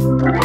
Bye.